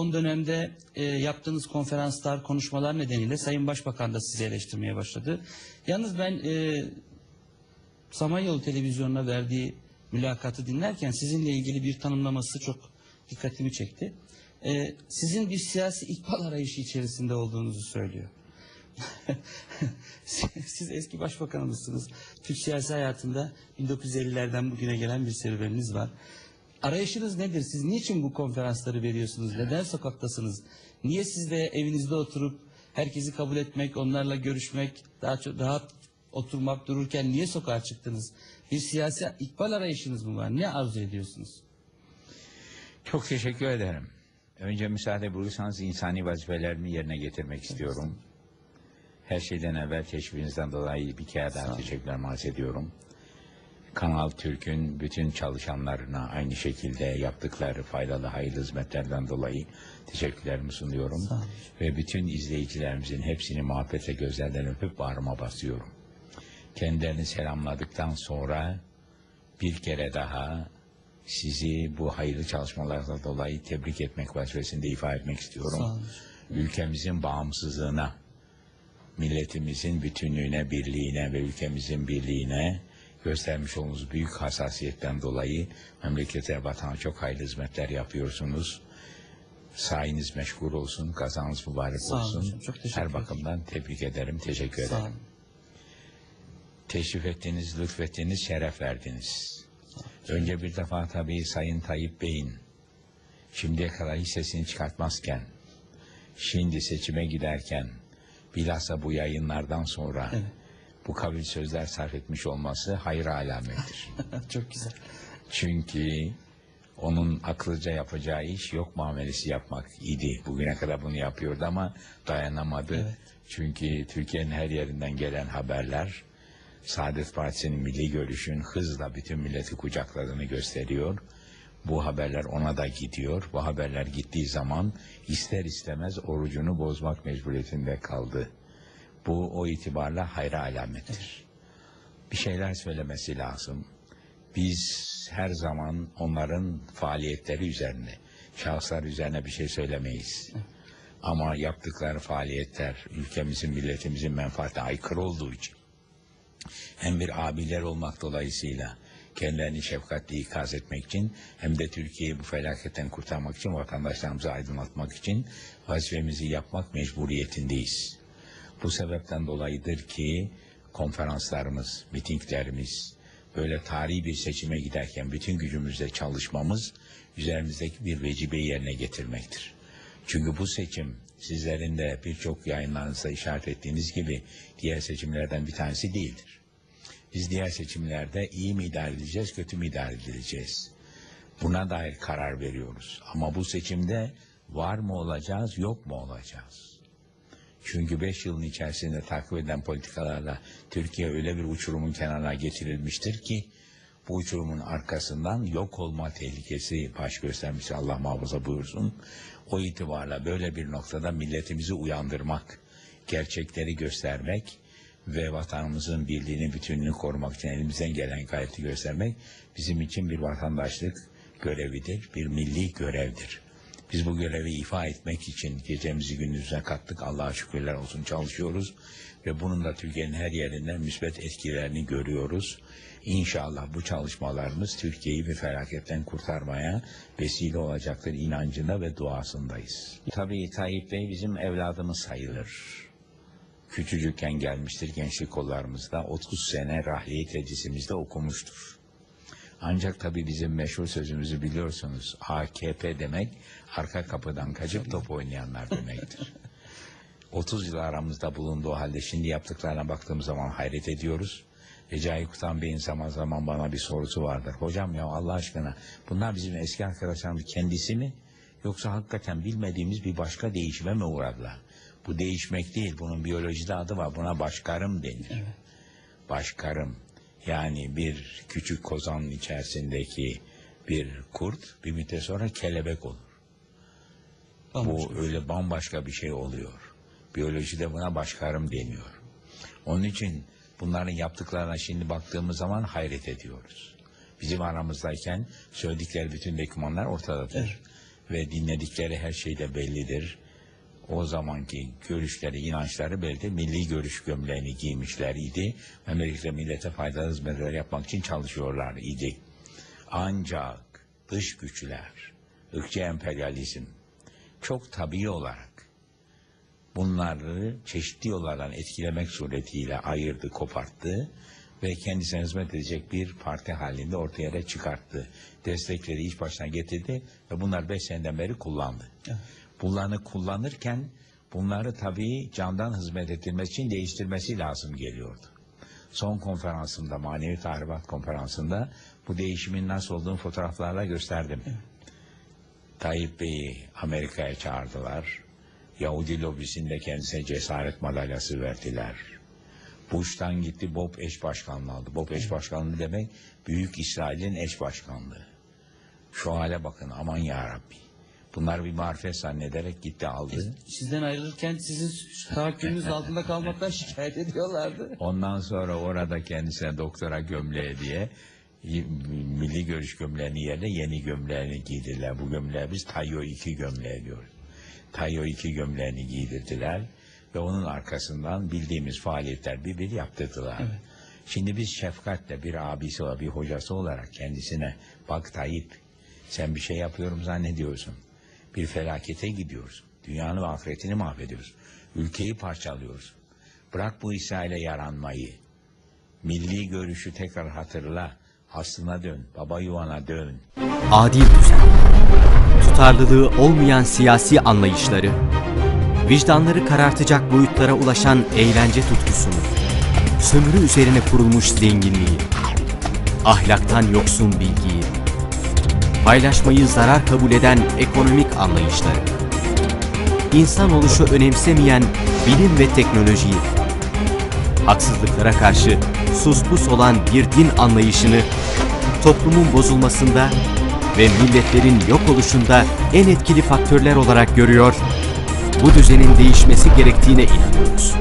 Son dönemde e, yaptığınız konferanslar, konuşmalar nedeniyle Sayın Başbakan da sizi eleştirmeye başladı. Yalnız ben e, Samanyolu televizyonuna verdiği mülakatı dinlerken sizinle ilgili bir tanımlaması çok dikkatimi çekti. E, sizin bir siyasi ikbal arayışı içerisinde olduğunuzu söylüyor. Siz eski başbakanımızsınız. Türk siyasi hayatında 1950'lerden bugüne gelen bir serüveniniz var. Arayışınız nedir? Siz niçin bu konferansları veriyorsunuz? Neden sokaktasınız? Niye siz de evinizde oturup herkesi kabul etmek, onlarla görüşmek, daha çok rahat oturmak dururken niye sokağa çıktınız? Bir siyasi ikbal arayışınız mı var? Ne arzu ediyorsunuz? Çok teşekkür ederim. Önce müsaade buyursanız insani vazifelerimi yerine getirmek istiyorum. Her şeyden evvel teşvikinizden dolayı bir kere daha teşekkürler arz ediyorum. Kanal Türk'ün bütün çalışanlarına aynı şekilde yaptıkları faydalı hayırlı hizmetlerden dolayı teşekkürlerimi sunuyorum. Ve bütün izleyicilerimizin hepsini muhabbetle gözlerden öpüp bağrıma basıyorum. Kendilerini selamladıktan sonra bir kere daha sizi bu hayırlı çalışmalardan dolayı tebrik etmek vazifesinde ifade etmek istiyorum. Ülkemizin bağımsızlığına, milletimizin bütünlüğüne, birliğine ve ülkemizin birliğine göstermiş olduğunuz büyük hassasiyetten dolayı memlekete, vatana çok hayırlı hizmetler yapıyorsunuz. Sayeniz meşgul olsun, kazanız mübarek Sağ olsun. hocam, çok teşekkür Her bakımdan tebrik ederim, teşekkür Sağ ederim. olun. Teşrif ettiniz, lütfettiniz, şeref verdiniz. Önce bir defa tabii Sayın Tayyip Bey'in şimdiye kadar hiç sesini çıkartmazken, şimdi seçime giderken, bilhassa bu yayınlardan sonra Evet. Bu kabil sözler sarf etmiş olması hayır alamettir. çok güzel. Çünkü onun akıllıca yapacağı iş yok muamelesi yapmak idi. Bugüne kadar bunu yapıyordu ama dayanamadı. Evet. Çünkü Türkiye'nin her yerinden gelen haberler Saadet Partisi'nin milli görüşün hızla bütün milleti kucakladığını gösteriyor. Bu haberler ona da gidiyor. Bu haberler gittiği zaman ister istemez orucunu bozmak mecburiyetinde kaldı. Bu o itibarla hayra alamettir. Bir şeyler söylemesi lazım. Biz her zaman onların faaliyetleri üzerine, şahıslar üzerine bir şey söylemeyiz. Ama yaptıkları faaliyetler ülkemizin, milletimizin menfaatine aykırı olduğu için hem bir abiler olmak dolayısıyla kendilerini şefkatli ikaz etmek için hem de Türkiye'yi bu felaketten kurtarmak için vatandaşlarımızı aydınlatmak için vazifemizi yapmak mecburiyetindeyiz. Bu sebepten dolayıdır ki konferanslarımız, mitinglerimiz, böyle tarihi bir seçime giderken bütün gücümüzle çalışmamız üzerimizdeki bir vecibeyi yerine getirmektir. Çünkü bu seçim sizlerin de birçok yayınlarınızda işaret ettiğiniz gibi diğer seçimlerden bir tanesi değildir. Biz diğer seçimlerde iyi mi idare edeceğiz, kötü mü idare edileceğiz? Buna dair karar veriyoruz. Ama bu seçimde var mı olacağız, yok mu olacağız? Çünkü beş yılın içerisinde takip edilen politikalarla Türkiye öyle bir uçurumun kenarına getirilmiştir ki bu uçurumun arkasından yok olma tehlikesi baş göstermiş Allah muhafaza buyursun. O itibarla böyle bir noktada milletimizi uyandırmak, gerçekleri göstermek ve vatanımızın birliğini, bütünlüğünü korumak için elimizden gelen gayreti göstermek bizim için bir vatandaşlık görevidir, bir milli görevdir. Biz bu görevi ifa etmek için gecemizi gündüzüne kattık. Allah'a şükürler olsun çalışıyoruz. Ve bunun da Türkiye'nin her yerinden müsbet etkilerini görüyoruz. İnşallah bu çalışmalarımız Türkiye'yi bir felaketten kurtarmaya vesile olacaktır inancında ve duasındayız. Tabii Tayyip Bey bizim evladımız sayılır. Küçücükken gelmiştir gençlik kollarımızda. 30 sene rahliye tedrisimizde okumuştur. Ancak tabii bizim meşhur sözümüzü biliyorsunuz. AKP demek arka kapıdan kaçıp top oynayanlar demektir. 30 yıl aramızda bulunduğu halde şimdi yaptıklarına baktığımız zaman hayret ediyoruz. Recai Kutan Bey'in zaman zaman bana bir sorusu vardır. Hocam ya Allah aşkına bunlar bizim eski arkadaşlarımız kendisi mi? Yoksa hakikaten bilmediğimiz bir başka değişime mi uğradılar? Bu değişmek değil, bunun biyolojide adı var. Buna başkarım denir. Başkarım. Yani bir küçük kozanın içerisindeki bir kurt bir müddet sonra kelebek olur. Bambaşka. Bu öyle bambaşka bir şey oluyor. Biyolojide buna başkarım deniyor. Onun için bunların yaptıklarına şimdi baktığımız zaman hayret ediyoruz. Bizim aramızdayken söyledikleri bütün dokümanlar ortadadır. ve dinledikleri her şey de bellidir. O zamanki görüşleri, inançları belli. Milli görüş gömleğini giymişler idi. Memlekete millete faydalı hizmetler yapmak için çalışıyorlar idi. Ancak dış güçler, ırkçı emperyalizm çok tabii olarak bunları çeşitli yollardan etkilemek suretiyle ayırdı, koparttı ve kendisine hizmet edecek bir parti halinde ortaya çıkarttı. Destekleri iş başına getirdi ve bunlar beş seneden beri kullandı. Bunları kullanırken bunları tabii candan hizmet edilmesi için değiştirmesi lazım geliyordu. Son konferansımda, manevi tahribat konferansında bu değişimin nasıl olduğunu fotoğraflarla gösterdim. Tayyip Bey'i Amerika'ya çağırdılar. Yahudi lobisinde kendisine cesaret madalyası verdiler. Bush'tan gitti Bob eş başkanlığı aldı. Bob eş başkanlığı demek Büyük İsrail'in eş başkanlığı. Şu hale bakın aman ya Rabbi. Bunlar bir marifet zannederek gitti aldı. Sizden ayrılırken sizin tahakkümünüz altında kalmaktan şikayet ediyorlardı. Ondan sonra orada kendisine doktora gömleği diye milli görüş gömleğini yerine yeni gömleğini giydirdiler. Bu gömleği biz Tayo 2 gömleği diyoruz. Tayo 2 gömleğini giydirdiler ve onun arkasından bildiğimiz faaliyetler bir bir yaptırdılar. Şimdi biz şefkatle bir abisi olarak, bir hocası olarak kendisine bak Tayyip sen bir şey yapıyorum zannediyorsun. Bir felakete gidiyoruz. Dünyanı ve ahiretini mahvediyoruz. Ülkeyi parçalıyoruz. Bırak bu İsrail'e yaranmayı. Milli görüşü tekrar hatırla. Aslına dön. Baba yuvana dön. adil düzen, tutarlılığı olmayan siyasi anlayışları, vicdanları karartacak boyutlara ulaşan eğlence tutkusunu, sömürü üzerine kurulmuş zenginliği, ahlaktan yoksun bilgiyi, paylaşmayı zarar kabul eden ekonomik anlayışları, insan oluşu önemsemeyen bilim ve teknolojiyi, haksızlıklara karşı sus pus olan bir din anlayışını toplumun bozulmasında ve milletlerin yok oluşunda en etkili faktörler olarak görüyor, bu düzenin değişmesi gerektiğine inanıyoruz.